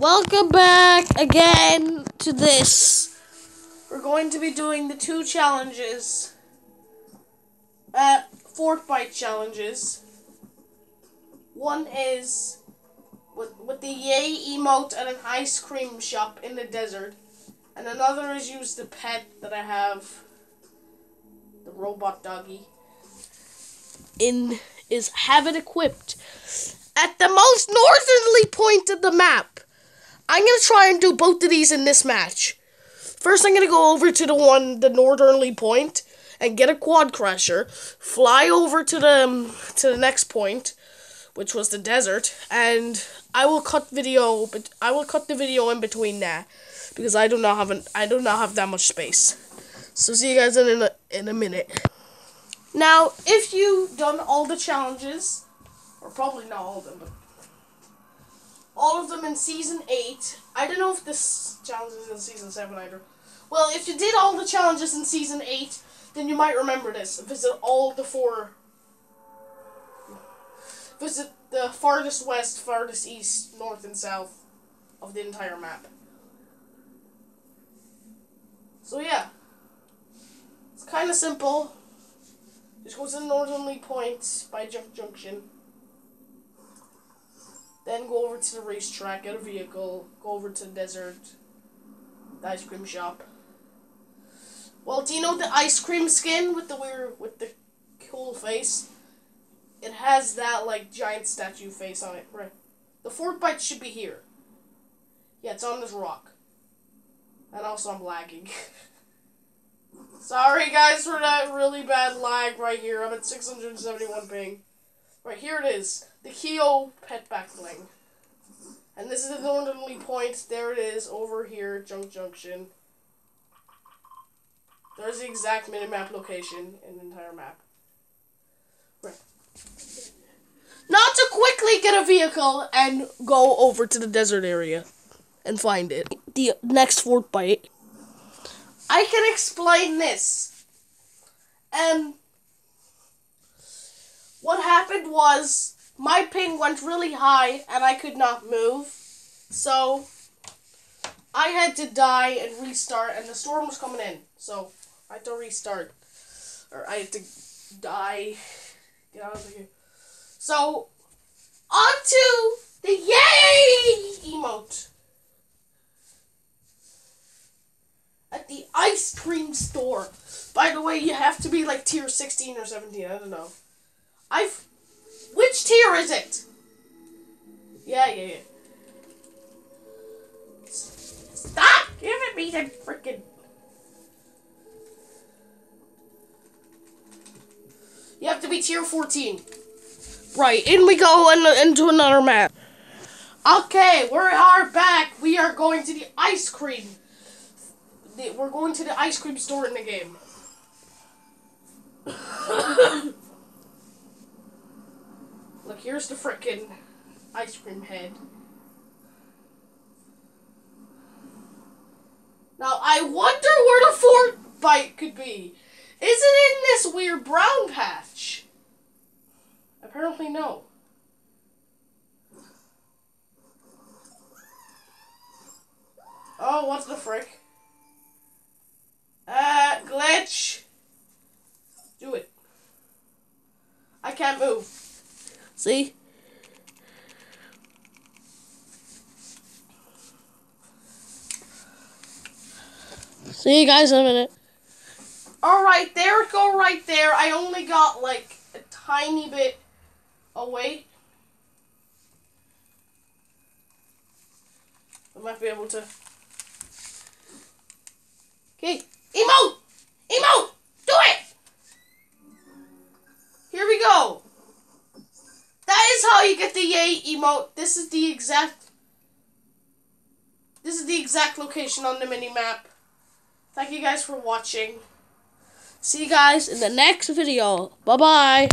Welcome back again to this. We're going to be doing the two challenges. Uh, Fortbyte challenges. One is with, with the Yay emote at an ice cream shop in the desert. And another is use the pet that I have. The robot doggy. In is have it equipped at the most northerly point of the map. I'm gonna try and do both of these in this match. First, I'm gonna go over to the one, the northerly point, and get a quad crasher. Fly over to the um, to the next point, which was the desert, and I will cut video, but I will cut the video in between that because I do not have an, I do not have that much space. So see you guys in a in a minute. Now, if you've done all the challenges, or probably not all of them, but all of them in season eight. I don't know if this challenge is in season seven either. Well, if you did all the challenges in season eight, then you might remember this. Visit all the four. Visit the farthest west, farthest east, north, and south of the entire map. So yeah, it's kind of simple. Just go to the northerly point by Junk Junction. Then go over to the racetrack, get a vehicle, go over to the desert, the ice cream shop. Well, do you know the ice cream skin with the weird, with the cool face? It has that, like, giant statue face on it, right? The fourth Fortbyte should be here. Yeah, it's on this rock. And also I'm lagging. Sorry guys for that really bad lag right here. I'm at 671 ping. Right, here it is. The Keo pet back. And this is the northerly point. There it is, over here, Junk Junction. There's the exact minimap location in the entire map. Right. Not to quickly get a vehicle and go over to the desert area and find it. The next Fortbyte. I can explain this. Um, what happened was my ping went really high and I could not move. So I had to die and restart and the storm was coming in. So I had to restart. Or I had to die. Get out of here. So onto the yay emote. At the ice cream store. By the way, you have to be like tier 16 or 17. I don't know. I've. Which tier is it? Yeah, yeah, yeah. Stop giving me the freaking. You have to be tier 14. Right, in we go in, into another map. Okay, we are back. We are going to the ice cream. We're going to the ice cream store in the game. Here's the frickin' ice cream head. Now, I wonder where the Fortbyte could be. Is it in this weird brown patch? Apparently, no. Oh, what's the frick? Uh, glitch. Do it. I can't move. See? See you guys in a minute. Alright, there it go right there. I only got like a tiny bit away. I might be able to. Okay, emote! How you get the yay emote. This is the exact This is the exact location on the mini map. Thank you guys for watching. See you guys in the next video. Bye-bye.